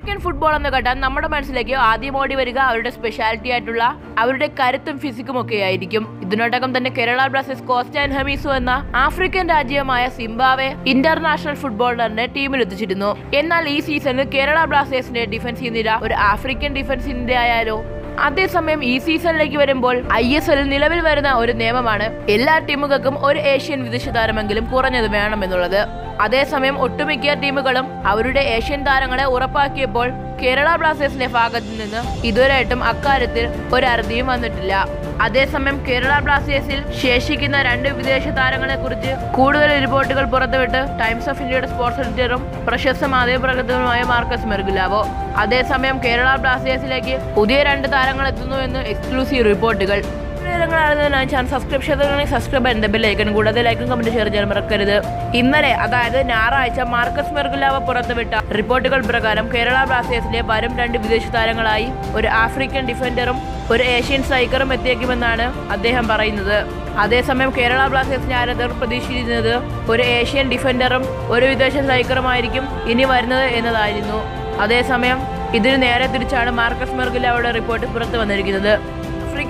African football എന്ന് കേട്ടാൽ നമ്മുടെ മനസ്സിലേക്ക് ആദ്യം ഓടി വരിക. അവരുടെ സ്പെഷ്യാലിറ്റി ആയിട്ടുള്ള അവരുടെ കരുത്തും ഫിസിക്കും ഒക്കെ ആയിരിക്കും. ഇതിനോടകം തന്നെ കേരള ബ്ലാസ്റ്റേഴ്സ് കോസ്റ്റ് ആൻഡ് ഹമീസു എന്ന ആഫ്രിക്കൻ രാജ്യമായ സിംബാവെ ഇന്റർനാഷണൽ ഫുട്ബോളറിനെ ടീമിൽ എത്തിച്ചിരുന്നു. എന്നാൽ ഈ സീസണിൽ കേരള ബ്ലാസ്റ്റേഴ്സിന്റെ ഡിഫൻസീവ് നിര ഒരു ആഫ്രിക്കൻ ഡിഫൻസീവ് നിര ആയാലോ അതേസമയം ഈ സീസണിലേക്ക് വരുമ്പോൾ ഐ എസ് എല്ലിൽ നിലവിൽ വരുന്ന ഒരു നിയമമാണ്. എല്ലാ ടീമുകൾക്കും ഒരു ഏഷ്യൻ വിദേശ താരമെങ്കിലും കുറഞ്ഞത് വേണമെന്നുള്ളത്. അതേസമയം ഒട്ടുമിക്ക ടീമുകളും അവരുടെ ഏഷ്യൻ താരങ്ങളെ ഉറപ്പാക്കിയപ്പോൾ കേരള ബ്ലാസ്റ്റേഴ്സിന്റെ ഭാഗത്തു നിന്ന് ഇതുവരെയായിട്ടും അക്കാര്യത്തിൽ ഒരു അറുതിയും വന്നിട്ടില്ല. അതേസമയം കേരള ബ്ലാസ്റ്റേഴ്സിൽ ശേഷിക്കുന്ന രണ്ട് വിദേശ താരങ്ങളെ കുറിച്ച് കൂടുതൽ റിപ്പോർട്ടുകൾ പുറത്തുവിട്ട് ടൈംസ് ഓഫ് ഇന്ത്യയുടെ സ്പോർട്സ് എഡിറ്ററും പ്രശസ്ത മാധ്യമപ്രവർത്തകനുമായ മാർക്കസ് മെർഗുലാവോ. അതേസമയം കേരള ബ്ലാസ്റ്റേഴ്സിലേക്ക് പുതിയ രണ്ട് താരങ്ങൾ എത്തുന്നു എന്ന് എക്സ്ക്ലൂസീവ് റിപ്പോർട്ടുകൾ. വിവരങ്ങൾ അറിയുന്നതിനായി ചാനൽ സബ്സ്ക്രൈബ് ചെയ്തതാണെങ്കിൽ സബ്സ്ക്രൈബ് ചെയ്യുന്ന ബെല്ലൈക്കൺ കൂടാതെ ലൈക്കും കമന്റ് ഷെയർ ചെയ്യാൻ മറക്കരുത്. ഇന്നലെ അതായത് ഞായറാഴ്ച മാർക്കസ് മെർഗുലാവ പുറത്തുവിട്ട റിപ്പോർട്ടുകൾ പ്രകാരം കേരള ബ്ലാസ്റ്റേഴ്സിലെ വരും രണ്ട് വിദേശ താരങ്ങളായി ഒരു ആഫ്രിക്കൻ ഡിഫൻഡറും ഒരു ഏഷ്യൻ സ്ട്രൈക്കറും എത്തിയേക്കുമെന്നാണ് അദ്ദേഹം പറയുന്നത്. അതേസമയം കേരള ബ്ലാസ്റ്റേഴ്സിന് ആരാധകർ പ്രതീക്ഷിച്ചിരുന്നത് ഒരു ഏഷ്യൻ ഡിഫൻഡറും ഒരു വിദേശ സ്ട്രൈക്കറുമായിരിക്കും ഇനി വരുന്നത് എന്നതായിരുന്നു. അതേസമയം ഇതിന് നേരെ തിരിച്ചാണ് മാർക്കസ് മെർഗുലാവയുടെ റിപ്പോർട്ട് പുറത്തു വന്നിരിക്കുന്നത്.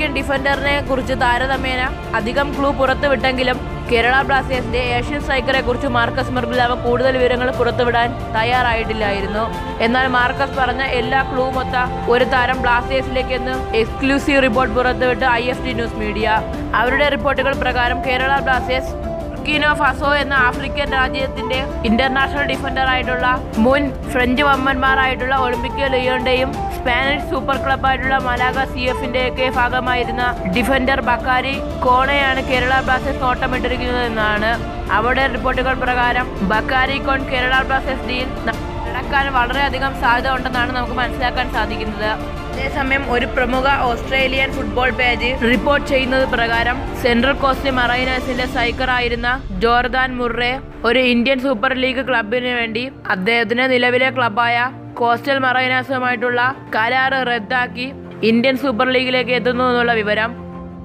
ആഫ്രിക്കൻ ഡിഫൻഡറിനെ കുറിച്ച് താരതമ്യേന അധികം ക്ലൂ പുറത്തുവിട്ടെങ്കിലും കേരള ബ്ലാസ്റ്റേഴ്സിന്റെ ഏഷ്യൻ സ്ട്രൈക്കറെ കുറിച്ച് മാർക്കസ് മെർഗുലാവ കൂടുതൽ വിവരങ്ങൾ പുറത്തുവിടാൻ തയ്യാറായിട്ടില്ലായിരുന്നു. എന്നാൽ മാർക്കസ് പറഞ്ഞ എല്ലാ ക്ലൂവും ഒത്ത ഒരു താരം ബ്ലാസ്റ്റേഴ്സിലേക്ക് എന്ന് exclusive report പുറത്തുവിട്ട് I F T news media. അവരുടെ റിപ്പോർട്ടുകൾ പ്രകാരം കേരള ബ്ലാസ്റ്റേഴ്സ് ബുർക്കിനോ ഫസോ എന്ന ആഫ്രിക്കൻ രാജ്യത്തിന്റെ ഇന്റർനാഷണൽ ഡിഫൻഡർ ആയിട്ടുള്ള മുൻ ഫ്രഞ്ച് വമ്പന്മാരായിട്ടുള്ള ഒളിമ്പിക് ലിയോന്റെയും സ്പാനിഷ് സൂപ്പർ ക്ലബ്ബായിട്ടുള്ള മലാഗ സി എഫിന്റെ ഒക്കെ ഭാഗമായിരുന്ന ഡിഫൻഡർ ബക്കാരി കോണയാണ് കേരള ബ്ലാസ്റ്റേഴ്സ് നോട്ടമിട്ടിരിക്കുന്നത് എന്നാണ് അവരുടെ റിപ്പോർട്ടുകൾ പ്രകാരം. Bakary Kone Kerala Blasters deal നടക്കാൻ വളരെയധികം സാധ്യത ഉണ്ടെന്നാണ് നമുക്ക് മനസ്സിലാക്കാൻ സാധിക്കുന്നത്. അതേസമയം ഒരു പ്രമുഖ ഓസ്ട്രേലിയൻ ഫുട്ബോൾ പേജ് റിപ്പോർട്ട് ചെയ്യുന്നത് പ്രകാരം സെൻട്രൽ കോസ്റ്റ് മറൈനേഴ്സിന്റെ സൈക്കറായിരുന്ന ജോർദാൻ മുർറെ ഒരു ഇന്ത്യൻ സൂപ്പർ ലീഗ് ക്ലബിന് വേണ്ടി അദ്ദേഹത്തിന്റെ നിലവിലെ ക്ലബായ കോസ്റ്റൽ മറൈനേഴ്സുമായിട്ടുള്ള കരാർ റദ്ദാക്കി ഇന്ത്യൻ സൂപ്പർ ലീഗിലേക്ക് എത്തുന്നു എന്നുള്ള വിവരം.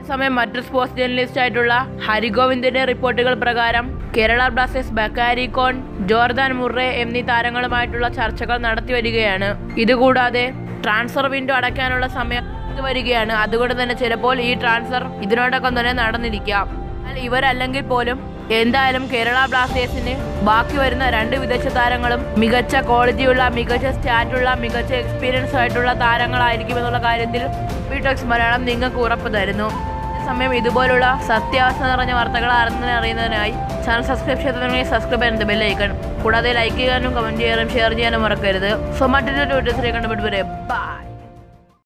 സമയം മറ്റു സ്പോർട്സ് ജേർണലിസ്റ്റ് ആയിട്ടുള്ള ഹരിഗോവിന്ദിന്റെ റിപ്പോർട്ടുകൾ പ്രകാരം Kerala Blasters Bakary Kone Jordan Murray എന്നീ താരങ്ങളുമായിട്ടുള്ള ചർച്ചകൾ നടത്തി വരികയാണ്. ഇതുകൂടാതെ ട്രാൻസ്ഫർ വിൻഡോ അടയ്ക്കാനുള്ള സമയം വരികയാണ്. അതുകൊണ്ട് തന്നെ ചിലപ്പോൾ ഈ ട്രാൻസ്ഫർ ഇതിനോടൊപ്പം തന്നെ നടന്നിരിക്കാം. എന്നാൽ ഇവരല്ലെങ്കിൽ പോലും എന്തായാലും കേരള ബ്ലാസ്റ്റേഴ്സിന് ബാക്കി വരുന്ന രണ്ട് വിദേശ താരങ്ങളും മികച്ച ക്വാളിറ്റിയുള്ള മികച്ച സ്റ്റാറ്റുള്ള മികച്ച എക്സ്പീരിയൻസ് ആയിട്ടുള്ള താരങ്ങളായിരിക്കും എന്നുള്ള കാര്യത്തിൽ ബിടോക്സ് മലയാളം നിങ്ങൾക്ക് ഉറപ്പ് തരുന്നു. സമയം ഇതുപോലുള്ള സത്യാവസ്ഥ നിറഞ്ഞ വാർത്തകൾ അറിഞ്ഞതിന് അറിയുന്നതിനായി ചാനൽ സബ്സ്ക്രൈബ് ചെയ്തിട്ടുണ്ടെങ്കിൽ സബ്സ്ക്രൈബ് ചെയ്യുന്നത് ബെല്ലൈക്കൺ കൂടാതെ ലൈക്ക് ചെയ്യാനും കമന്റ് ചെയ്യാനും ഷെയർ ചെയ്യാനും മറക്കരുത്. സോ മറ്റൊരു വീഡിയോസിലേക്ക് കണ്ടുപിടിപ്പരെ ബൈ